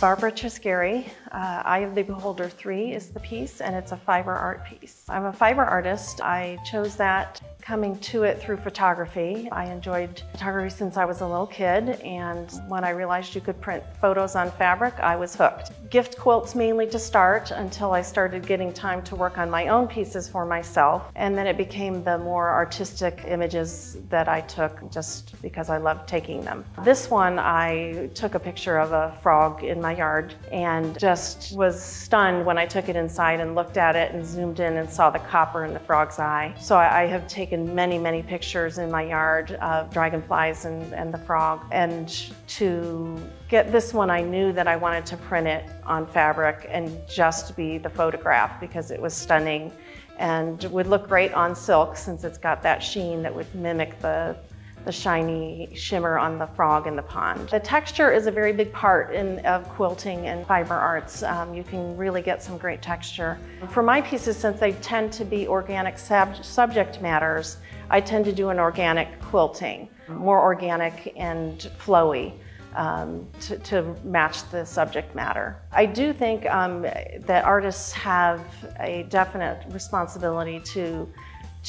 Barbara Triscari, uh, Eye of the Beholder 3 is the piece, and it's a fiber art piece. I'm a fiber artist. I chose that coming to it through photography. I enjoyed photography since I was a little kid, and when I realized you could print photos on fabric, I was hooked. Gift quilts mainly to start until I started getting time to work on my own pieces for myself, and then it became the more artistic images that I took just because I loved taking them. This one, I took a picture of a frog in my yard and just was stunned when I took it inside and looked at it and zoomed in and saw the copper in the frog's eye. So I, have taken taken many, many pictures in my yard of dragonflies and, and the frog. And to get this one, I knew that I wanted to print it on fabric and just be the photograph because it was stunning and would look great on silk since it's got that sheen that would mimic the the shiny shimmer on the frog in the pond. The texture is a very big part in, of quilting and fiber arts. Um, you can really get some great texture. For my pieces, since they tend to be organic sub subject matters, I tend to do an organic quilting, more organic and flowy. Um, to, to, match the subject matter. I do think um, that artists have a definite responsibility to,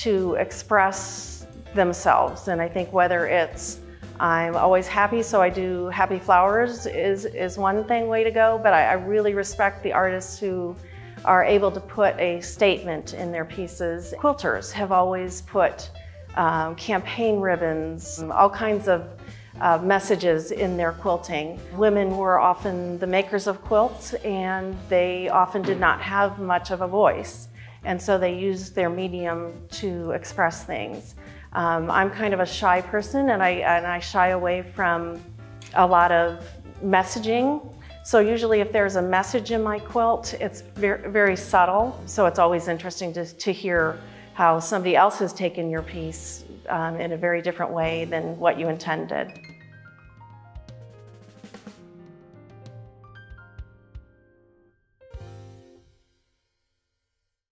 to express themselves. And I think whether it's I'm always happy, so I do happy flowers is, is one thing way to go, but I, I really respect the artists who are able to put a statement in their pieces. Quilters have always put um, campaign ribbons, all kinds of uh, messages in their quilting. Women were often the makers of quilts and they often did not have much of a voice. And so they used their medium to express things. Um, I'm kind of a shy person and I, and I shy away from a lot of messaging. So usually if there's a message in my quilt, it's very, very subtle. So it's always interesting to, to hear how somebody else has taken your piece um, in a very different way than what you intended.